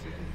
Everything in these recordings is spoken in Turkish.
Awesome.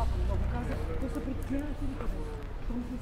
Запада, да го казах, те са предприятели, там се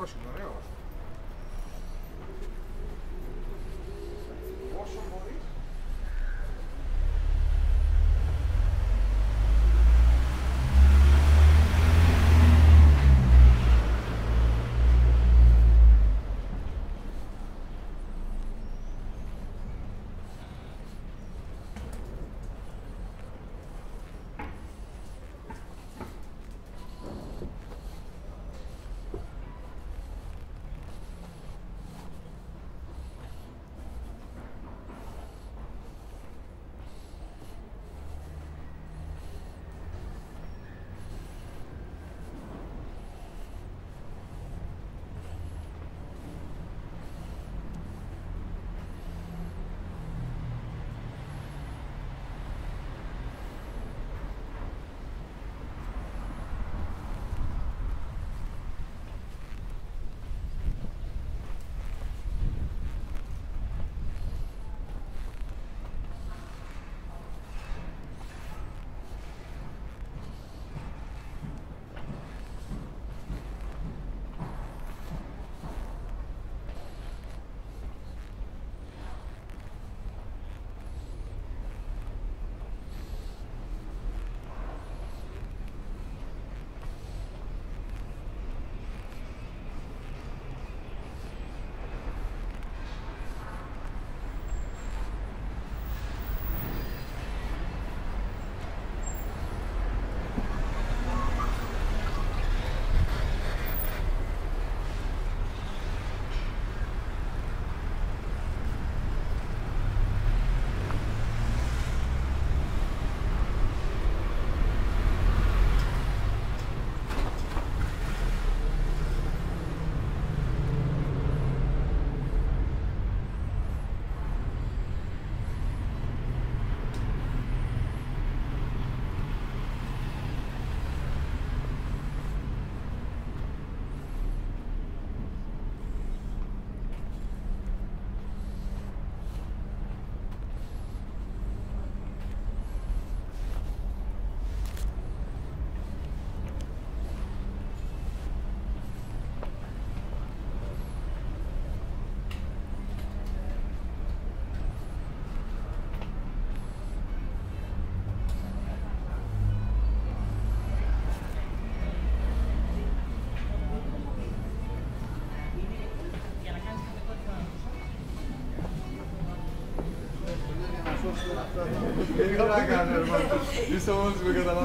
próximo, não é? Artık. Bir savunması bu kadar.